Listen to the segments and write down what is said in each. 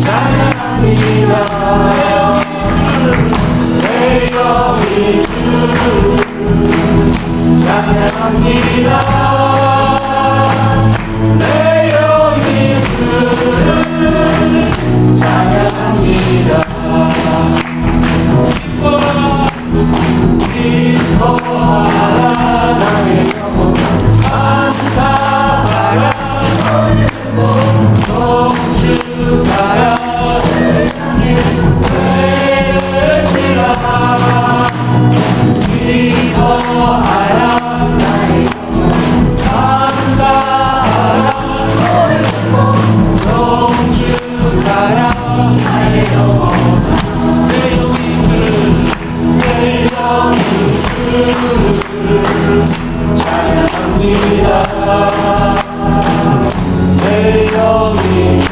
사랑이라요. 내가 믿는 Hallelujah.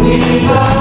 감사합니다.